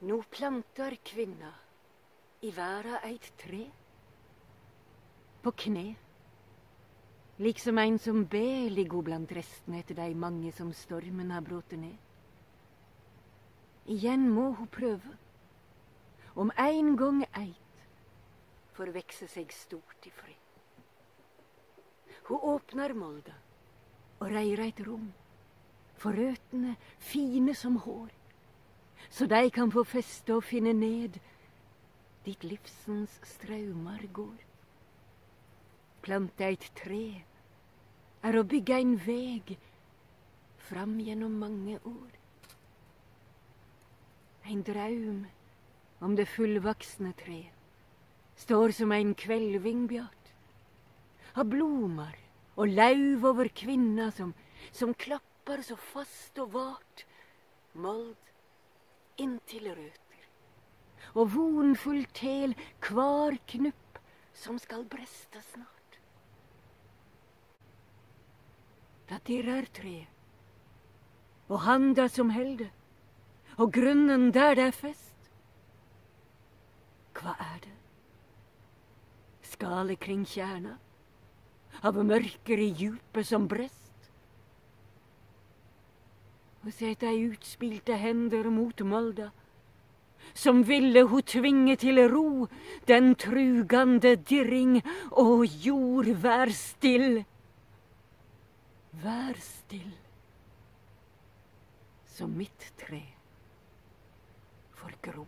Nå planter kvinna i verda eit tre. På kne. Liksom ein som ber ligger blant restene etter dei mange som stormen har brote ned. Igjen må hun prøve. Om ein gong eit får vekse seg stort i fred. Hun åpner molda og reier eit rom, for røtene fine som hår, så de kan få feste og finne ned dit livsens straumer går. Plante eit tre er å bygge ein veg fram gjennom mange år. Ein draum om det fullvaksne tre står som ein kvelvingbjart av blomar og lauv over kvinna som, som klapper så fast og vart, mold inntil røter, og vonfull tel kvar knupp som skal breste snart. Da dirrer treet, og handa som helde, og grunnen der det er fest. Hva er det? Skale kring kjerna? av mørkere djupet som brest. Og sett ei utspilte hender mot Molda, som ville ho tvinge til ro den trugande dirring, å jord, vær still, vær still, som mitt tre får gro.